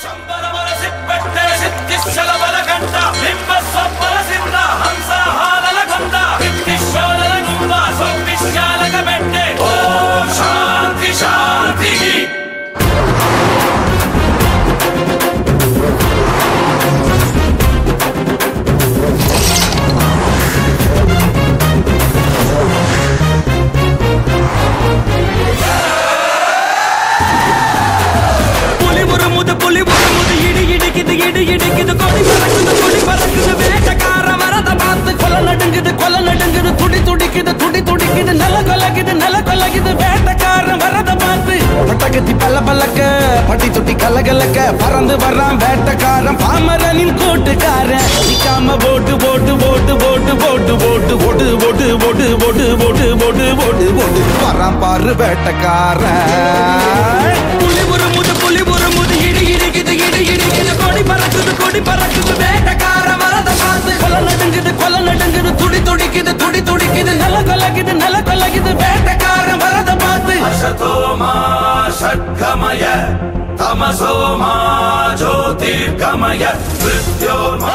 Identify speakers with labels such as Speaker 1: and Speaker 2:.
Speaker 1: Somebody
Speaker 2: புலி போடும்போது இடி இடிக்குது இடி இடிக்குது கொடி பறக்குது கொடி பறக்குது வேட்டக்கார வரத பார்த்து கொல நடுங்குது கொல நடுங்குது துடி துடிக்குது துடி துடிக்குது நல்ல கொலகுது நல்ல கொலகுது வேட்டக்கார வரத பார்த்து பட்டகத்தி பல்ல பல்லக்க பட்டி துட்டி கலகலக்க பறந்து வர்றான் வேட்டக்காரன் பாமரனின் கூட்டுக்காரன் நிக்காம போட்டு போட்டு போட்டு போட்டு போட்டு போட்டு போட்டு போட்டு போட்டு போட்டு போட்டு போட்டு போட்டு போட்டு வரான் பாரு வேட்டக்காரன் பறக்குது வேட்டக்கார வரத பார்த்து கொல நடுங்குது கொல நடுங்குது துடி துடிக்குது துடி துடிக்குது நல கொலகுது நல கொலகுது வேட்டக்கார வரத பார்த்து.
Speaker 1: அசதோமா ஷட்கமய தமசோமா ஜோதிர்கமய மிருத்யோமா